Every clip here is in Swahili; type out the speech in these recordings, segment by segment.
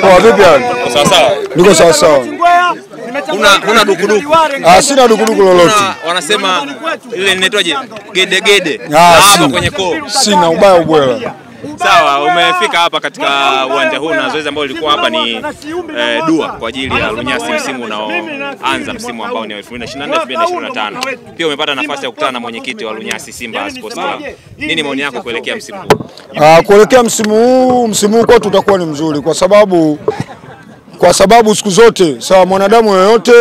Poa, vipi yani? Sawa sawa. Niko sawa sawa. Una una dukuduku. Ah, sina dukuduku lolote. Wanasema ile inaitwaje? Gede gede. Ah, Na hapa kwenye koo. Sina ubaya ubwela. Sawa, umefika hapa katika uwanja huu na zoezi ambalo lilikuwa hapa ni eh, dua kwa ajili ya Lunyasi msimu unaoanza msimu ambao ni 2024 2025. Pia umepata nafasi ya kukutana na mwenyekiti wa Lunyasi Simba Sports Club. Nini maoni yako kuelekea msimu huu? Ah, kuelekea msimu huu, msimu huu kwetu utakuwa ni mzuri kwa sababu kwa sababu siku zote sawa, mwanadamu yoyote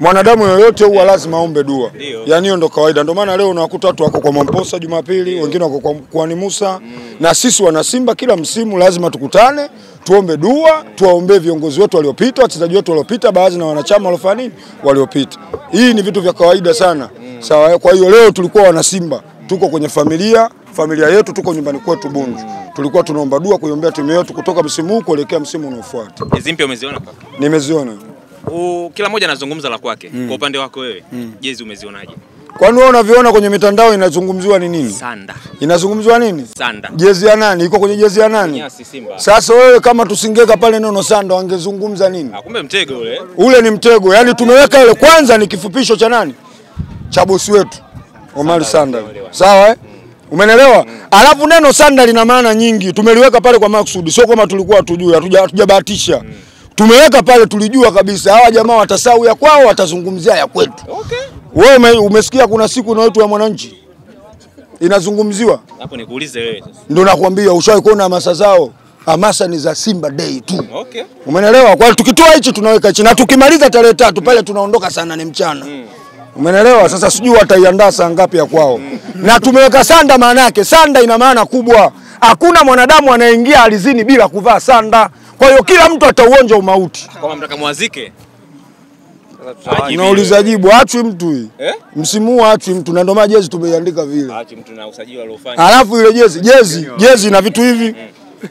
mwanadamu yoyote huwa lazima aombe dua, yaani hiyo ndo kawaida. Ndio maana leo unawakuta watu wako kwa Mwamposa Jumapili, wengine wako kwa Kwani Musa mm. na sisi wana Simba, kila msimu lazima tukutane tuombe dua, tuwaombee viongozi wetu waliopita, wachezaji wetu waliopita, baadhi na wanachama waliofanya nini, waliopita. Hii ni vitu vya kawaida sana, sawa. Kwa hiyo leo tulikuwa wana Simba, tuko kwenye familia familia yetu, tuko nyumbani kwetu Bunju, tulikuwa tunaomba dua kuiombea timu yetu kutoka msimu huu kuelekea msimu unaofuata. Jezi mpya umeziona kaka? Nimeziona. U- Kila mmoja anazungumza la kwake. Mm. Kwa upande wako wewe, mm. jezi umezionaje? Kwani wewe unaviona kwenye mitandao inazungumziwa ni nini? Sanda. Inazungumziwa nini? Sanda. Jezi ya nani? Iko kwenye jezi ya nani? Nyasi Simba. Sasa wewe kama tusingeka pale neno sanda wangezungumza nini? Ah, kumbe mtego ule. Ule ni mtego. Yaani tumeweka ile kwanza ni kifupisho cha nani? Cha bosi wetu. Omar Sanda. Sawa eh? Umenelewa? Mm. Alafu neno sanda lina maana nyingi. Tumeliweka pale kwa maksudi, Sio kama tulikuwa tujui, hatujabahatisha. Mm. Tumeweka pale tulijua kabisa hawa jamaa watasahau ya kwao watazungumzia ya kwetu. Okay. Wewe ume, umesikia kuna siku na watu ya mwananchi inazungumziwa, Hapo nikuulize wewe sasa. ndio nakwambia, ushawahi kuona hamasa zao? Hamasa ni za Simba Day tu, Okay. umenelewa? Kwa tukitoa hichi tunaweka hichi, na tukimaliza tarehe tatu pale tunaondoka saa nane mchana, umenelewa? Sasa sijui wataiandaa saa ngapi ya kwao, na tumeweka sanda. Maana yake sanda ina maana kubwa, hakuna mwanadamu anayeingia alizini bila kuvaa sanda. Kwa hiyo kila mtu atauonja umauti. Kama mtaka mwazike. Sasa. Nauliza jibu, achwi mtu hii Eh? msimu huu achwi mtu, na ndio maana jezi tumeiandika vile. Achi mtu na usajili aliofanya. Alafu ile jezi jezi jezi na vitu hivi,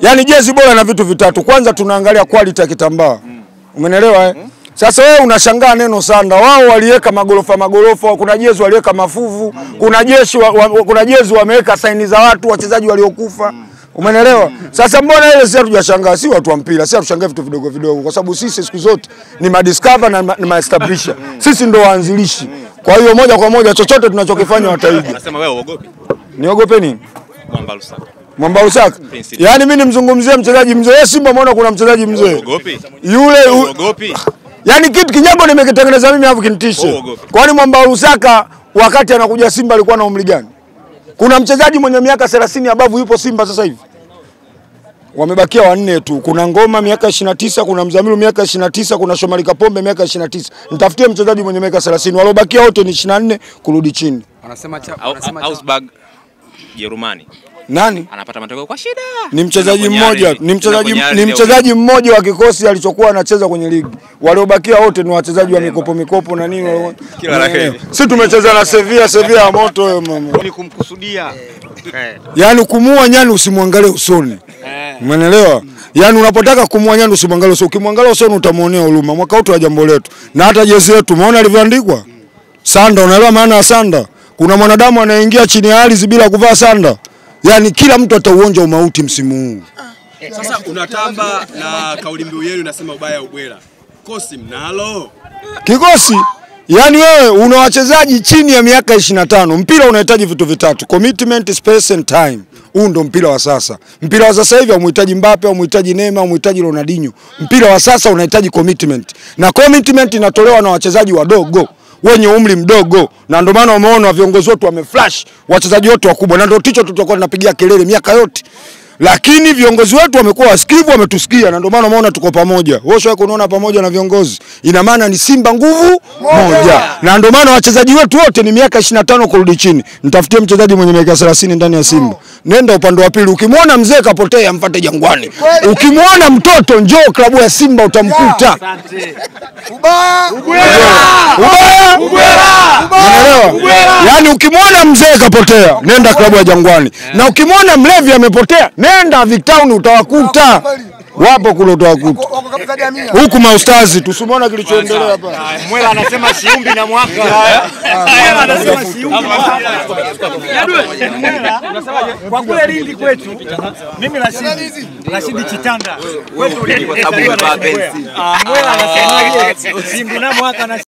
yaani jezi bora na vitu vitatu. Kwanza tunaangalia quality ya kitambaa, umenelewa eh? Sasa wewe unashangaa neno sanda, wao waliweka magorofa magorofa, kuna jezi waliweka mafuvu, kuna jeshi wa, wa, kuna jezi wameweka saini za watu wachezaji waliokufa. Umenelewa? Sasa mbona ile sisi hatujashangaa, si watu wa mpira, sisi hatushangaa vitu vidogo vidogo, kwa sababu sisi siku zote ni madiscover na ni maestablisher. Sisi ndo waanzilishi. Kwa hiyo moja kwa moja chochote tunachokifanya wataiga. Anasema wewe uogopi. Niogope nini? Mwamba Lusaka. Mwamba Lusaka. Yaani mimi nimzungumzie mchezaji mzee. Simba umeona kuna mchezaji mzee. Uogopi? Yule. Uogopi? Yaani kitu kinyago nimekitengeneza mimi alafu kinitishe. Uogopi. Kwani Mwamba Lusaka wakati anakuja Simba alikuwa na umri gani? Kuna mchezaji mwenye miaka 30 abavu yupo Simba sasa hivi. Wamebakia wanne tu. Kuna Ngoma miaka 29, kuna Mzamiru miaka 29, kuna Shomari Kapombe miaka 29. Nitafutie mchezaji mwenye miaka 30. Waliobakia wote ni 24 kurudi chini. Wanasema cha, anasema cha, Augsburg Jerumani. Nani? Anapata matokeo kwa shida. ni mchezaji mmoja ni mchezaji ni mchezaji mmoja wa kikosi alichokuwa anacheza kwenye ligi. Waliobakia wote ni wachezaji wa mikopo mikopo na nini. Kila la heri. Sisi tumecheza na Sevilla, Sevilla ya moto wewe mama. ni kumkusudia Yaani kumua nyani usimwangalie usoni. Umeelewa? Yaani unapotaka kumua nyani usimwangalie usoni. Ukimwangalia usoni utamuonea huruma. Mwaka huu wa jambo letu. Na hata jezi yetu umeona ilivyoandikwa? Sanda, unaelewa maana ya sanda? Kuna mwanadamu anaingia chini ya ardhi bila kuvaa sanda. Yaani kila mtu atauonja umauti msimu huu. sasa unatamba na kauli mbiu yenu inasema ubaya ubwela kosi mnalo Kikosi yaani wewe una wachezaji chini ya miaka 25. Mpira unahitaji vitu vitatu: commitment, space and time. Huu ndo mpira wa sasa. Mpira wa sasa hivi haumhitaji Mbappe, haumhitaji Neymar, haumhitaji Ronaldinho. Mpira wa sasa unahitaji commitment, na commitment inatolewa na wachezaji wadogo wenye umri mdogo, na ndio maana umeona viongozi wetu wameflash wachezaji wote wakubwa, na ndio ticho tutakuwa tunapigia kelele miaka yote lakini viongozi wetu wamekuwa wasikivu, wametusikia na ndio maana umeona tuko pamoja. Wewe unaona pamoja na viongozi, ina maana ni Simba nguvu moja, na ndio maana wachezaji wetu wote ni miaka 25 kurudi chini. Nitafutie mchezaji mwenye miaka 30 ndani ya Simba, nenda upande wa pili. Ukimwona mzee kapotea, mfate Jangwani. Ukimwona mtoto, njoo klabu ya Simba utamkuta. Ubaya Unaelewa? Yaani ukimwona mzee kapotea, nenda klabu ya Jangwani, na ukimwona mlevi amepotea, nenda Victown utawakuta. wapo kule utawakuta huku maustazi, tusimwona kilichoendelea hapa. Mwela anasema siumbi na mwaka. Mwela anasema siumbi na mwaka. Kwa kule Lindi kwetu mimi Rashidi Rashidi Chitanda kwetu Lindi Kwa sababu umevaa. Ah, Mwela anasema Simbi na mwaka na